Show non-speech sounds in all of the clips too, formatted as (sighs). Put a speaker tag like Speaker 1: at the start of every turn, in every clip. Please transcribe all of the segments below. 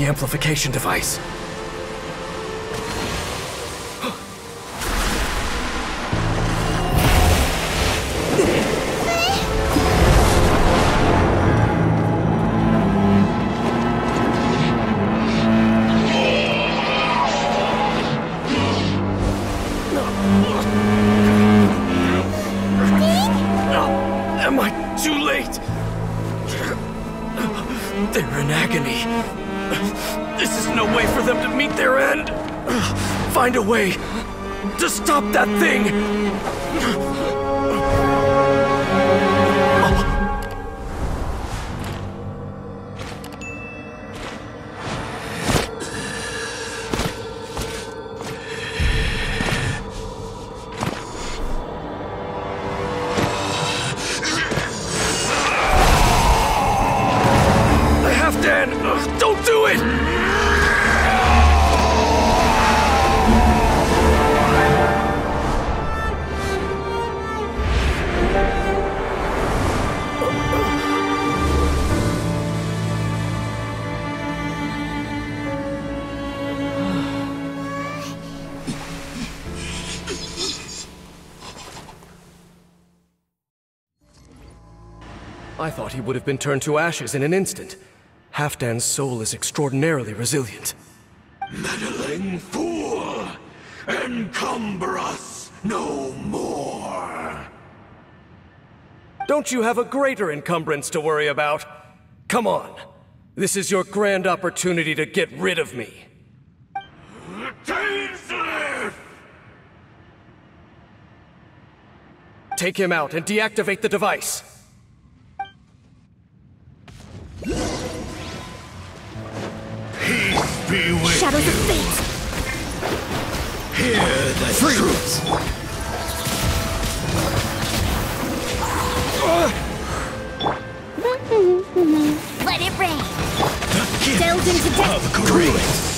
Speaker 1: the amplification device. That thing. I thought he would have been turned to ashes in an instant. Halfdan's soul is extraordinarily resilient.
Speaker 2: Meddling fool! Encumber us no more!
Speaker 1: Don't you have a greater encumbrance to worry about? Come on. This is your grand opportunity to get rid of me.
Speaker 2: Dainsleif!
Speaker 1: Take him out and deactivate the device.
Speaker 2: Be with
Speaker 3: Shadows of fate!
Speaker 2: Hear the truth!
Speaker 3: Let it rain!
Speaker 2: The gift
Speaker 3: Delve into death!
Speaker 2: of!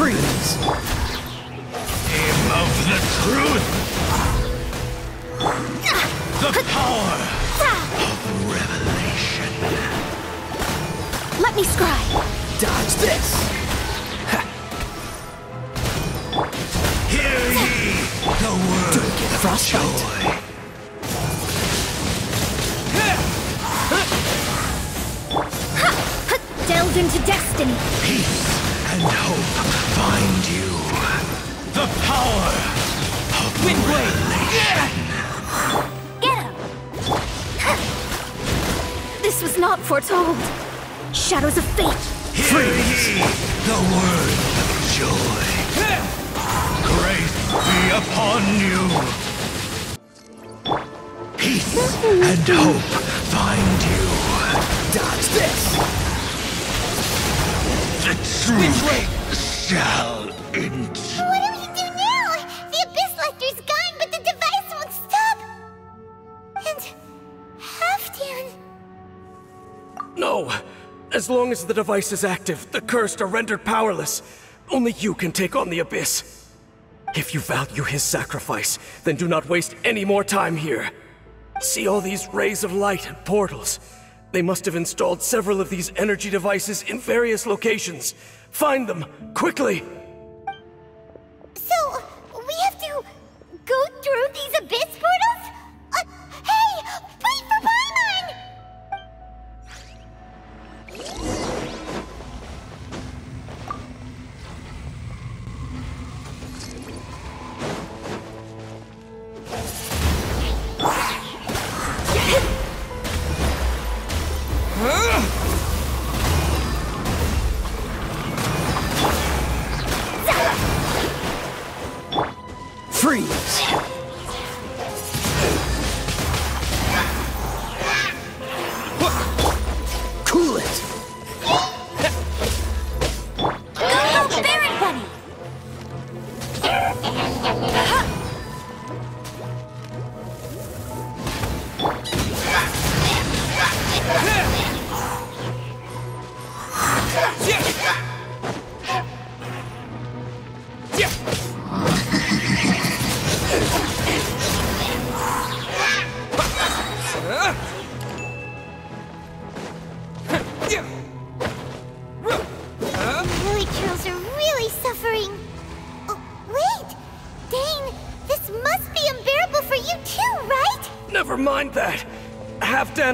Speaker 2: Freeze! Name of the truth! The power of revelation!
Speaker 3: Let me scry!
Speaker 2: Dodge this! Hear ye the word Don't get frostbite. joy!
Speaker 3: Delve into destiny!
Speaker 2: Peace and hope find you. The power of revelation.
Speaker 3: Get him! This was not foretold! Shadows of fate!
Speaker 2: Hear ye the word of joy. Grace be upon you. Peace and hope find you. Dodge this. The truth shall endure.
Speaker 1: No! As long as the device is active, the cursed are rendered powerless. Only you can take on the Abyss. If you value his sacrifice, then do not waste any more time here. See all these rays of light and portals? They must have installed several of these energy devices in various locations. Find them, quickly!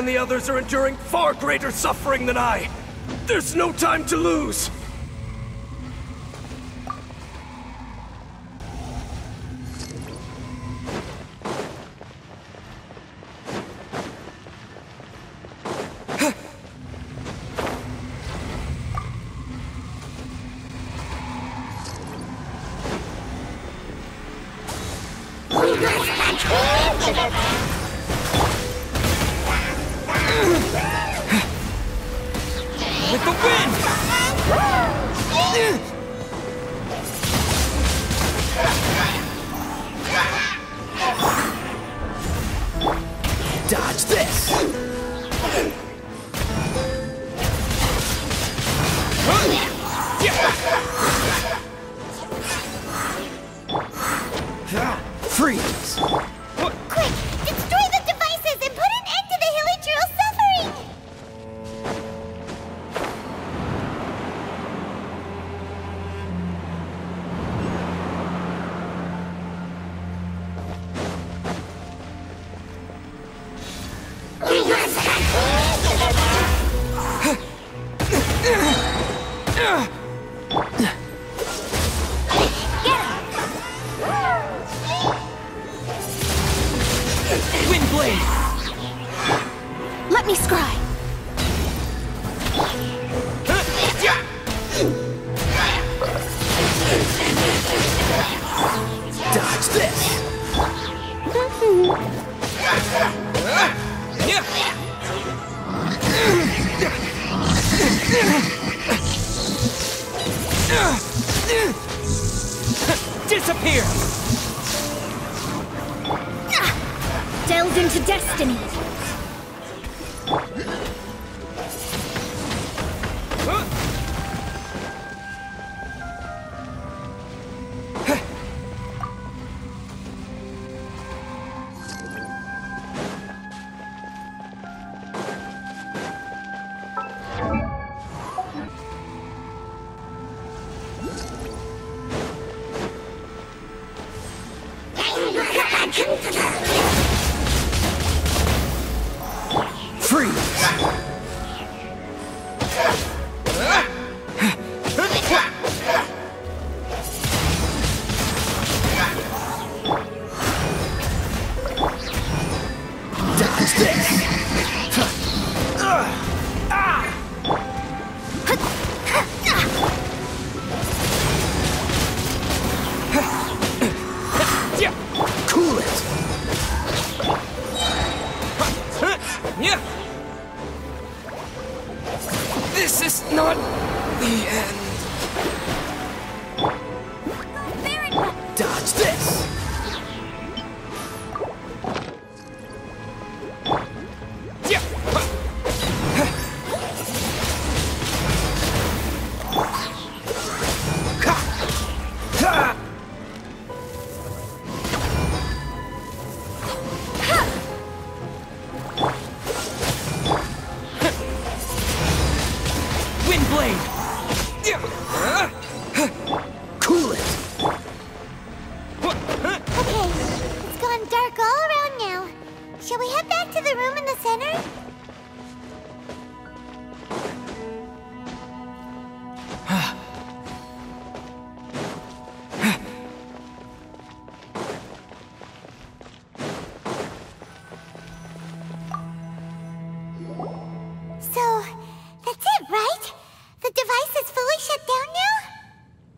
Speaker 1: And the others are enduring far greater suffering than I. There's no time to lose.
Speaker 2: Windblade!
Speaker 3: Let me scry.
Speaker 2: Dodge this! Disappear!
Speaker 3: Into destiny.
Speaker 2: Freeze! Dodge
Speaker 1: not the end.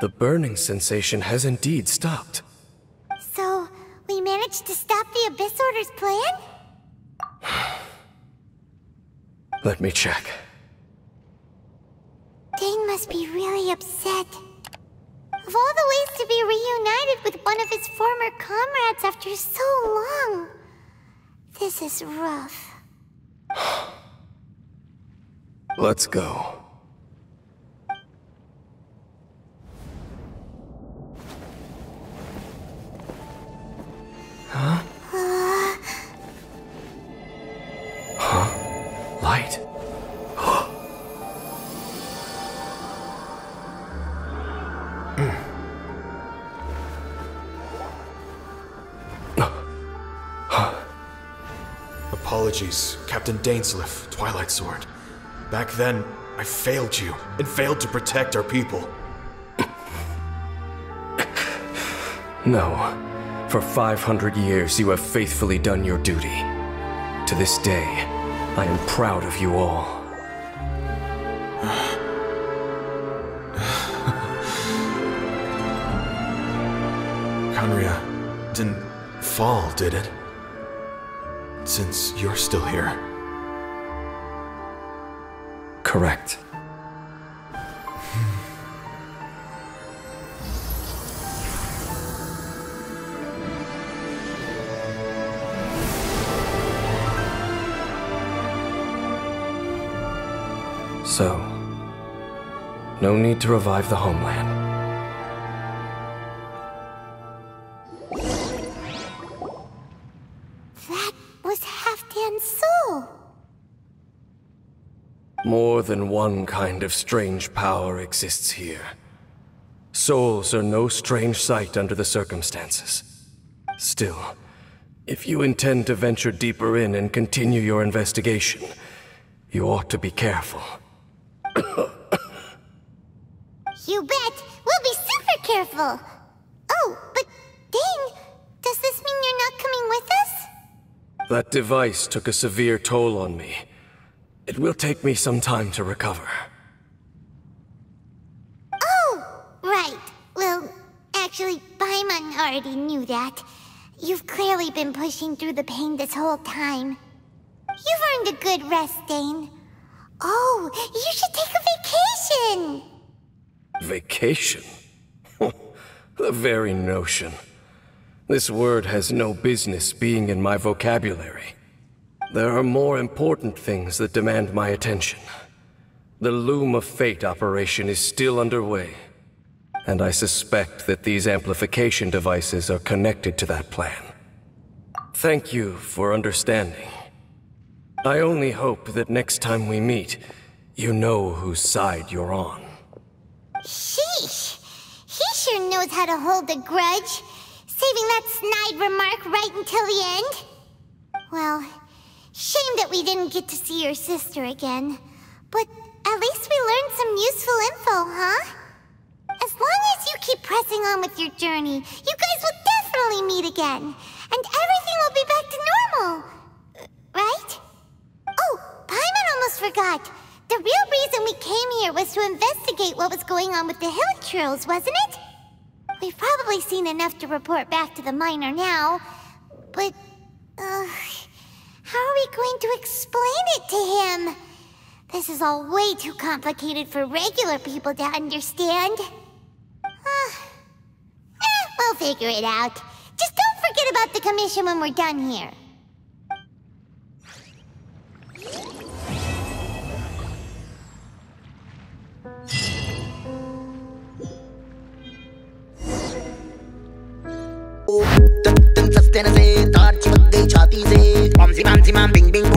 Speaker 4: The
Speaker 1: burning sensation has indeed stopped.
Speaker 4: So, we managed to stop the Abyss Order's plan? (sighs)
Speaker 1: Let me check.
Speaker 4: Dain must be really upset. Of all the ways to be reunited with one of his former comrades after so long, this is rough. (sighs)
Speaker 1: Let's go.
Speaker 5: Apologies, Captain Dainsleif, Twilight Sword. Back then, I failed you and failed to protect our people.
Speaker 1: No. For 500 years, you have faithfully done your duty. To this day, I am proud of you all. (sighs)
Speaker 5: Khaenri'ah didn't fall, did it? Since you're still here.
Speaker 1: Correct. So, no need to revive the homeland. Than one kind of strange power exists here. Souls are no strange sight under the circumstances. Still, if you intend to venture deeper in and continue your investigation, you ought to be careful.
Speaker 4: You bet. We'll be super careful. Oh, but Dain, does this mean you're not coming with us?
Speaker 1: That device took a severe toll on me. It will take me some time to recover.
Speaker 4: Oh, right. Well, actually, Paimon already knew that. You've clearly been pushing through the pain this whole time. You've earned a good rest, Dain. Oh, you should take a vacation!
Speaker 1: Vacation? the very notion. This word has no business being in my vocabulary. There are more important things that demand my attention. The Loom of Fate operation is still underway, and I suspect that these amplification devices are connected to that plan. Thank you for understanding. I only hope that next time we meet, you know whose side you're on.
Speaker 4: Sheesh. He sure knows how to hold a grudge. Saving that snide remark right until the end. Well, shame that we didn't get to see your sister again. But at least we learned some useful info, huh? As long as you keep pressing on with your journey, you guys will definitely meet again. And everything will be back to normal. Right? Oh, Paimon almost forgot. The real reason we came here was to investigate what was going on with the hill trolls, wasn't it? We've probably seen enough to report back to the miner now, but, uh, how are we going to explain it to him? This is all way too complicated for regular people to understand. Uh, eh, we'll figure it out. Just don't forget about the commission when we're done here. Zimam, zimam, bing, bing.